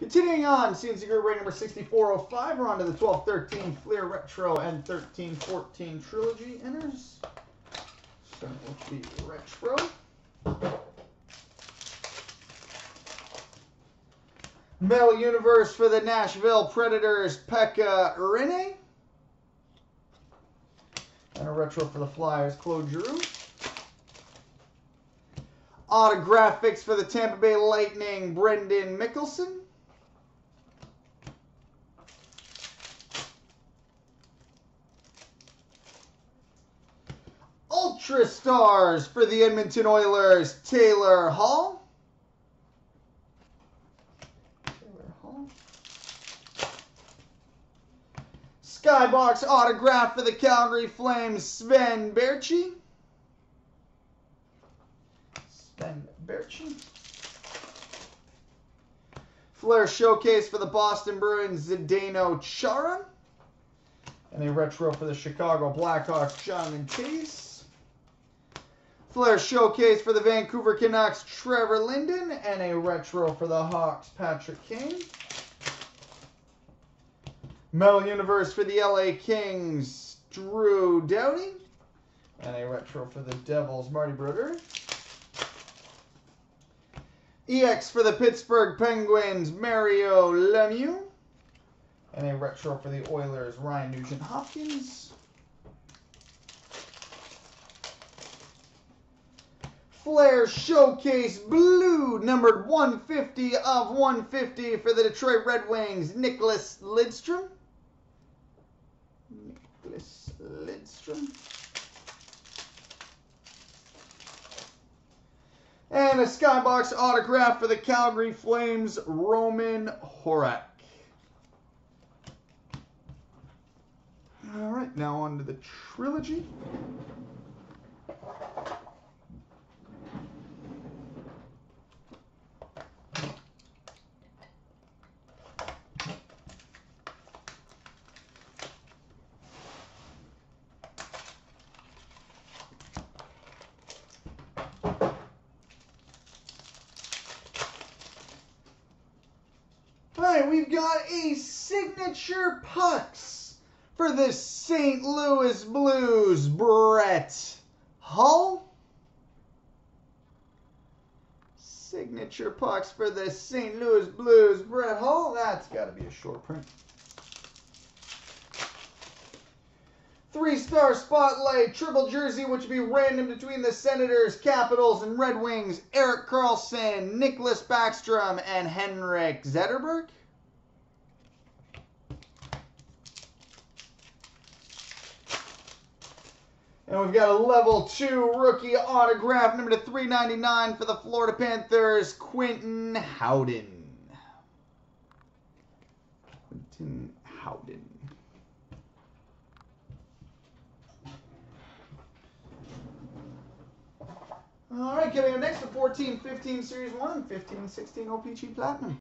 Continuing on, CNC Group Break number 6405. We're on to the 1213 Fleer Retro and 1314 Trilogy inners. Starting with the Retro. Metal Universe for the Nashville Predators, Pekka Rinne. And a retro for the Flyers, Claude Giroux. Autographics for the Tampa Bay Lightning, Brendan Mikkelson. Ultra Stars for the Edmonton Oilers, Taylor Hall. Skybox autograph for the Calgary Flames, Sven Baertschi. Sven Baertschi. Flair Showcase for the Boston Bruins, Zdeno Chara. And a retro for the Chicago Blackhawks, Jonathan Toews. Flair Showcase for the Vancouver Canucks, Trevor Linden. And a retro for the Hawks, Patrick Kane. Metal Universe for the LA Kings, Drew Doughty. And a retro for the Devils, Marty Brodeur. EX for the Pittsburgh Penguins, Mario Lemieux. And a retro for the Oilers, Ryan Nugent Hopkins. Flair Showcase Blue, numbered 150 of 150 for the Detroit Red Wings, Nicklas Lidstrom. Nicklas Lidstrom. And a Skybox autograph for the Calgary Flames, Roman Horak. All right, now on to the trilogy. All right, we've got a signature pucks for the St. Louis Blues, Brett Hull. Signature pucks for the St. Louis Blues, Brett Hull. That's got to be a short print. Three-star spotlight, triple jersey, which would be random between the Senators, Capitals, and Red Wings. Erik Karlsson, Nicklas Backstrom, and Henrik Zetterberg. And we've got a level two rookie autograph, number to 399 for the Florida Panthers, Quinton Howden. Quinton Howden. All right, coming up next, the 14-15 Series 1 and 15-16 OPC Platinum.